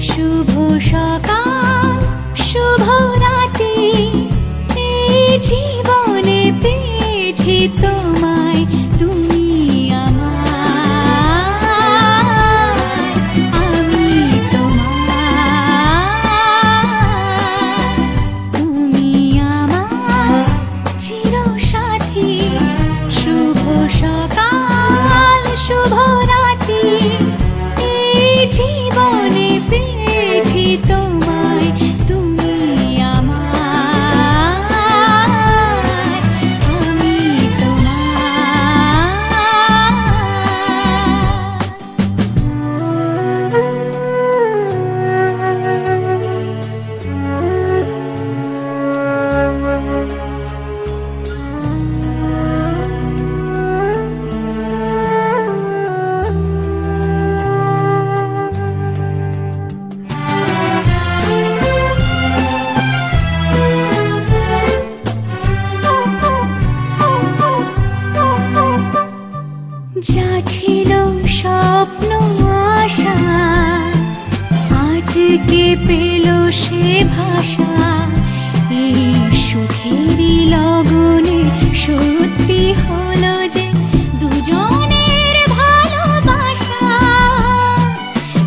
শুভ সকাল শুভ রাতি। জীবনে পেয়েছি তোমায়। পেল সে ভাষা। এই সুখেরই লগনে, সত্যি হলো যে দুজনের ভালোবাসা।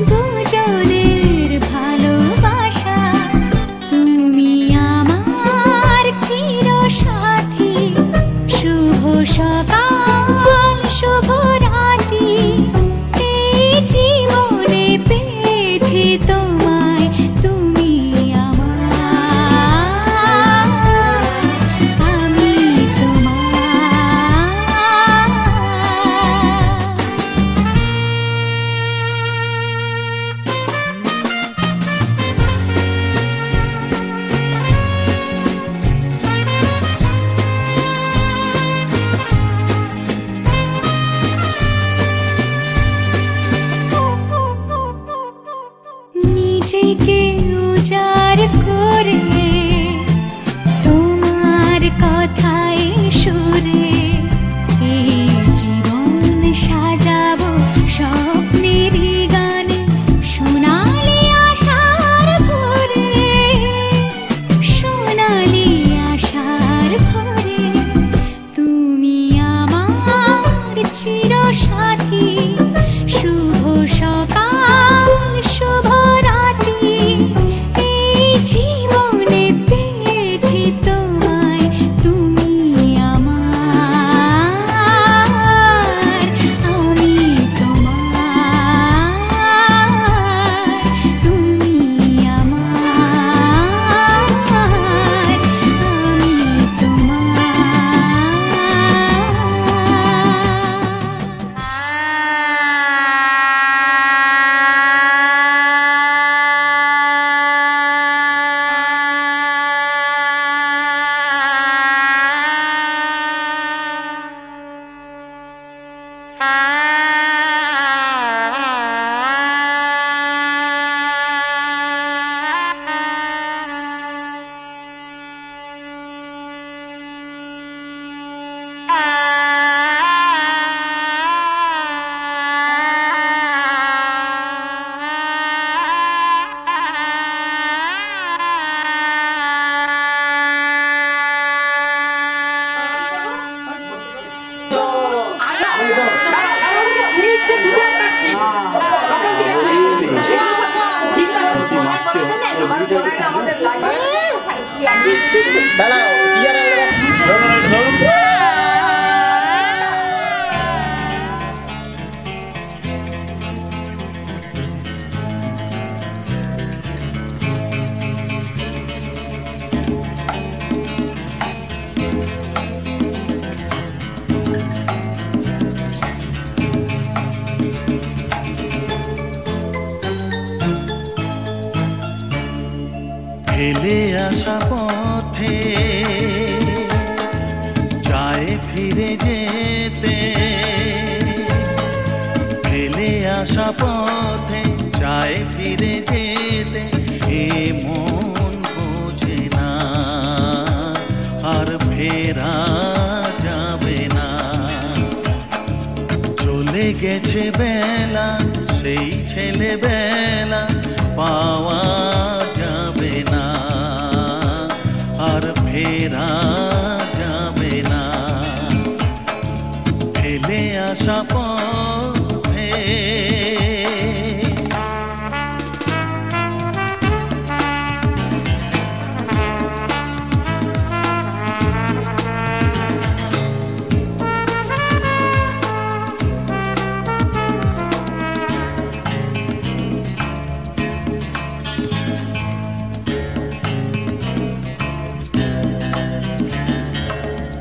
দুজনের ভালোবাসা, তুমি আমার চির সাথী শুভ সকাল। দাঁড়াও টিয়ার ফেলে আসা পথে, চায় ফিরে যেতে। ফেলে আসা পথে, চায় ফিরে যেতে, এ মন বোঝে না। আর ফেরা যাবে না। চলে গেছে বেলা, সেই ছেলেবেলা পাওয়া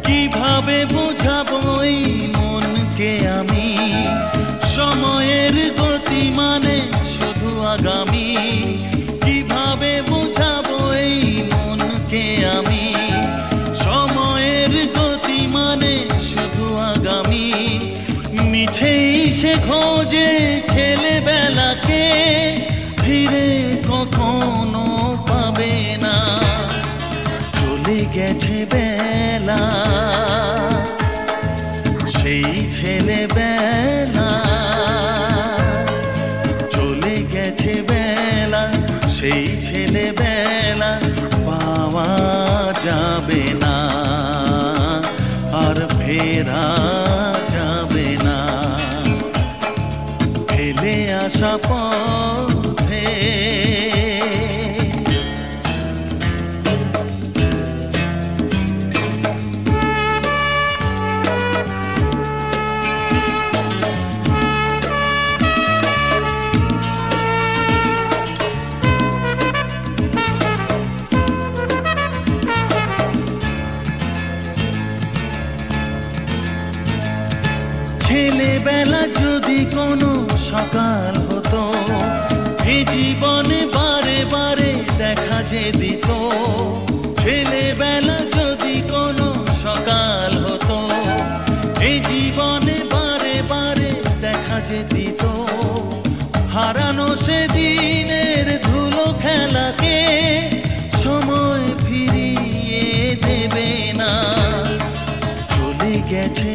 কীভাবে বোঝাবো মনকে আমি? সময়ের গতি মানে শুধু আগামী। কীভাবে বোঝাবো এই মনকে আমি? সময়ের গতি মানে শুধু আগামী। মিছেই সে খোঁজে ছেলেবেলাকে, ফিরে কখনো পাবে না। চলে গেছে বেলা সেই ছেলেবেলা পাওয়া যাবে না আর ফেরা যাবে না। ফেলে আসা ছেলেবেলা যদি কোনো সকাল হতো এ জীবনে বারে বারে দেখা যে দিত, ছেলেবেলা যদি কোনো সকাল হতো এ জীবনে বারে বারে দেখা যে দিত, হারানো সেদিনের ধুলো খেলাকে সময় ফিরিয়ে দেবে না। চলে গেছে